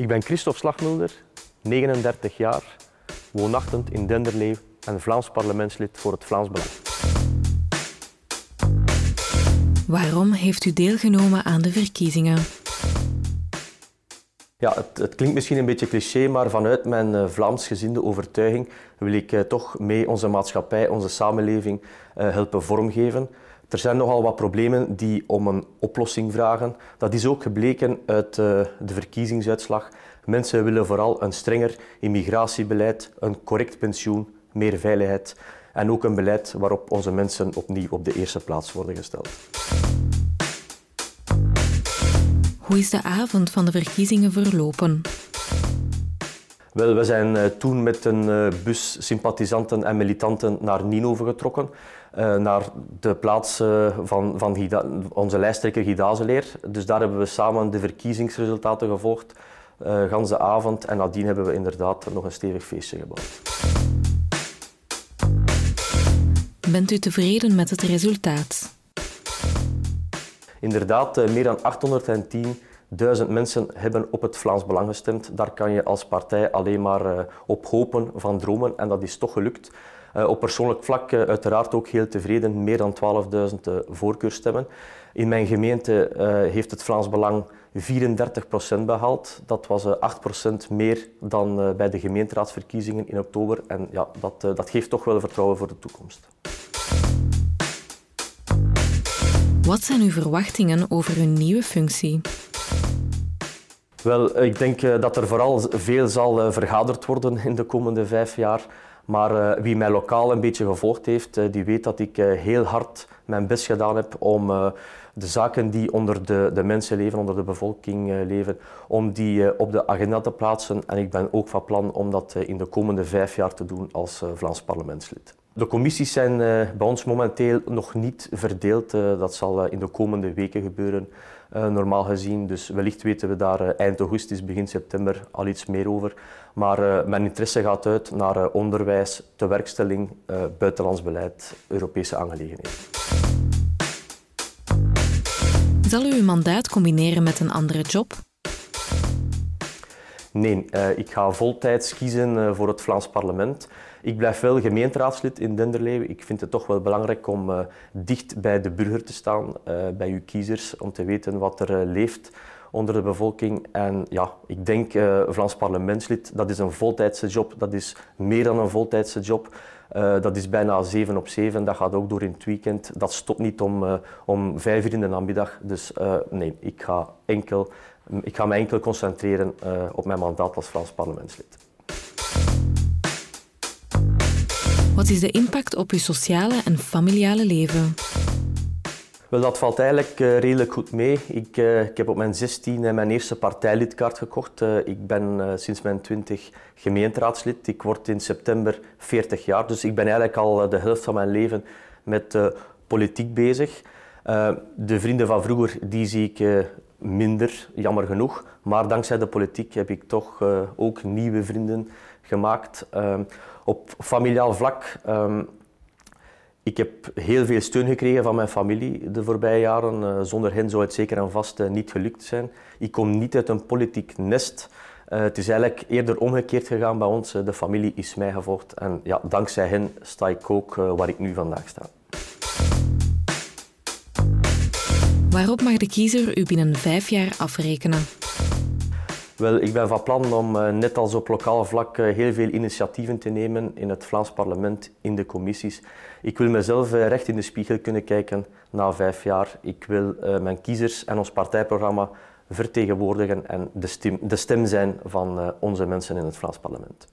Ik ben Christophe Slagmulder, 39 jaar, woonachtig in Denderleeuw en Vlaams parlementslid voor het Vlaams Belang. Waarom heeft u deelgenomen aan de verkiezingen? Ja, het, het, klinkt misschien een beetje cliché, maar vanuit mijn uh, Vlaamsgezinde overtuiging wil ik uh, toch mee onze maatschappij, onze samenleving uh, helpen vormgeven. Er zijn nogal wat problemen die om een oplossing vragen. Dat is ook gebleken uit de verkiezingsuitslag. Mensen willen vooral een strenger immigratiebeleid, een correct pensioen, meer veiligheid en ook een beleid waarop onze mensen opnieuw op de eerste plaats worden gesteld. Hoe is de avond van de verkiezingen verlopen? Wel, we zijn uh, toen met een uh, bus sympathisanten en militanten naar Ninove getrokken. Uh, naar de plaats van, van Gida, onze lijsttrekker Gidazeleer. Dus daar hebben we samen de verkiezingsresultaten gevolgd, uh, ganse avond. En nadien hebben we inderdaad nog een stevig feestje gebouwd. Bent u tevreden met het resultaat? Inderdaad, meer dan 810.000 mensen hebben op het Vlaams Belang gestemd. Daar kan je als partij alleen maar op hopen van dromen en dat is toch gelukt. Uh, op persoonlijk vlak uh, uiteraard ook heel tevreden, meer dan 12.000 uh, voorkeurstemmen. In mijn gemeente heeft het Vlaams Belang 34% behaald. Dat was 8% meer dan bij de gemeenteraadsverkiezingen in oktober. En ja, dat, dat geeft toch wel vertrouwen voor de toekomst. Wat zijn uw verwachtingen over uw nieuwe functie? Wel, ik denk dat er vooral veel zal vergaderd worden in de komende vijf jaar. Maar wie mij lokaal een beetje gevolgd heeft, die weet dat ik heel hard mijn best gedaan heb om de zaken die onder de, de mensen leven, onder de bevolking leven, om die op de agenda te plaatsen. En ik ben ook van plan om dat in de komende vijf jaar te doen als Vlaams parlementslid. De commissies zijn bij ons momenteel nog niet verdeeld. dat zal in de komende weken gebeuren, normaal gezien. Dus wellicht weten we daar eind augustus, begin september al iets meer over. Maar mijn interesse gaat uit naar onderwijs, tewerkstelling, buitenlands beleid, Europese aangelegenheden. Zal u uw mandaat combineren met een andere job? Nee, uh, ik ga voltijds kiezen uh, voor het Vlaams parlement. Ik blijf wel gemeenteraadslid in Denderleeuw. Ik vind het toch wel belangrijk om uh, dicht bij de burger te staan, bij uw kiezers, om te weten wat er leeft onder de bevolking. En ja, ik denk Vlaams parlementslid, dat is een voltijdse job. Dat is meer dan een voltijdse job. dat is bijna 7 op 7. Dat gaat ook door in het weekend. Dat stopt niet om, om 5 uur in de namiddag. Dus nee, ik ga enkel ik ga me enkel concentreren uh, op mijn mandaat als Vlaams parlementslid. Wat is de impact op uw sociale en familiale leven? Wel, dat valt eigenlijk uh, redelijk goed mee. Ik, uh, ik heb op mijn 16 mijn eerste partijlidkaart gekocht. ik ben sinds mijn 20 gemeenteraadslid. Ik word in september 40 jaar, dus ik ben eigenlijk al de helft van mijn leven met politiek bezig. de vrienden van vroeger die zie ik minder, jammer genoeg. Maar dankzij de politiek heb ik toch ook nieuwe vrienden gemaakt. Uh, op familiaal vlak, um, ik heb heel veel steun gekregen van mijn familie de voorbije jaren. Uh, zonder hen zou het zeker en vast niet gelukt zijn. Ik kom niet uit een politiek nest. het is eigenlijk eerder omgekeerd gegaan bij ons. de familie is mij gevolgd en ja, dankzij hen sta ik ook waar ik nu vandaag sta. Waarop mag de kiezer u binnen vijf jaar afrekenen? Wel, ik ben van plan om net als op lokaal vlak heel veel initiatieven te nemen in het Vlaams parlement, in de commissies. Ik wil mezelf recht in de spiegel kunnen kijken na vijf jaar. Ik wil mijn kiezers en ons partijprogramma vertegenwoordigen en de de stem zijn van onze mensen in het Vlaams parlement.